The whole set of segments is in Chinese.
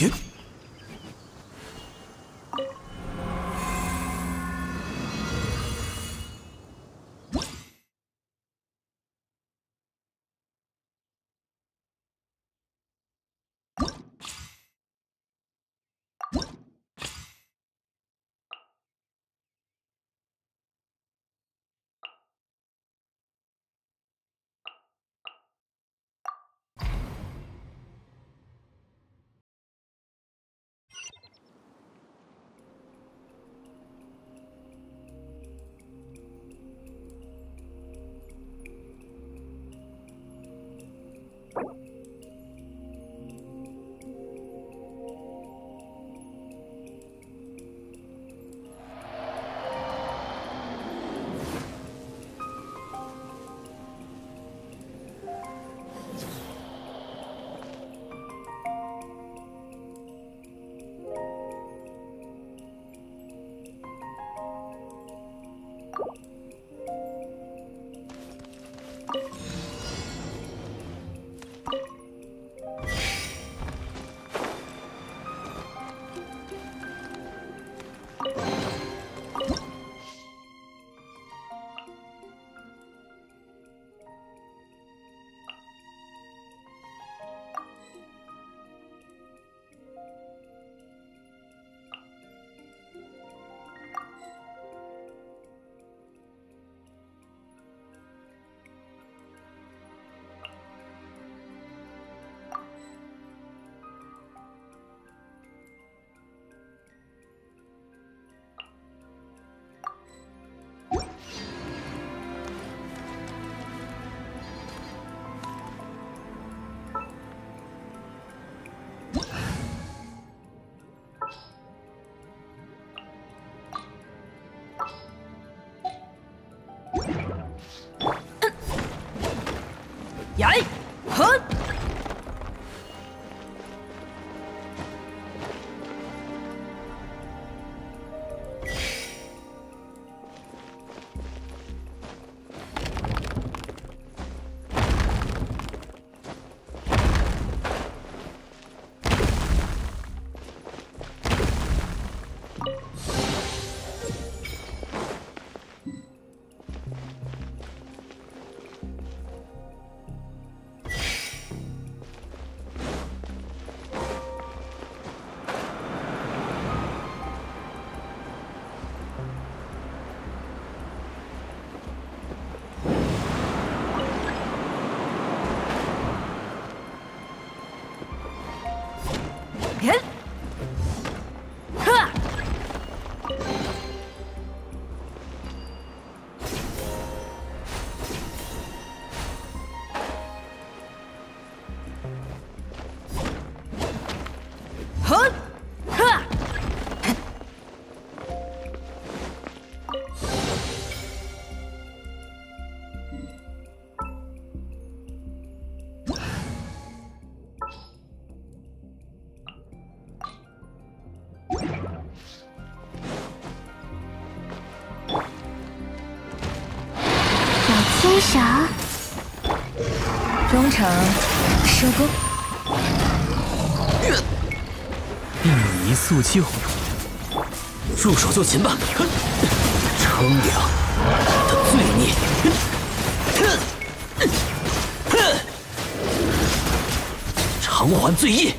Yep. 啥？忠诚收工，一泥塑就，入手就擒吧！哼称量的罪孽，哼。哼偿还罪业。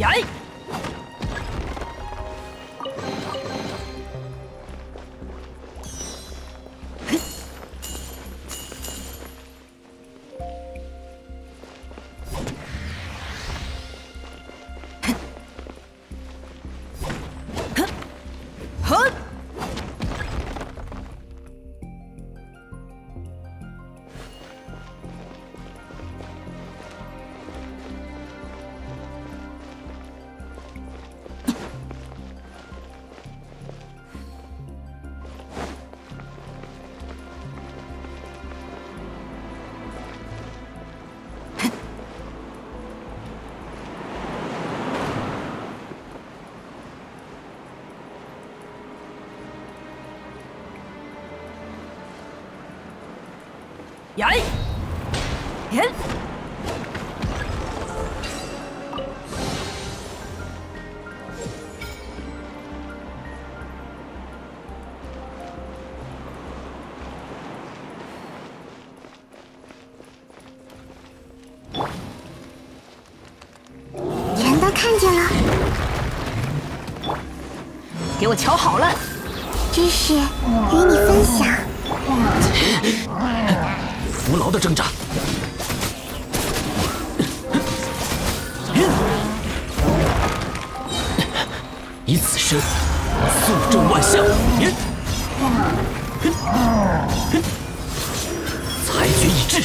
呀！呀！耶！全都看见了，给我瞧好了，知识与你分享。徒劳的挣扎，以此身速正万象，裁决已至。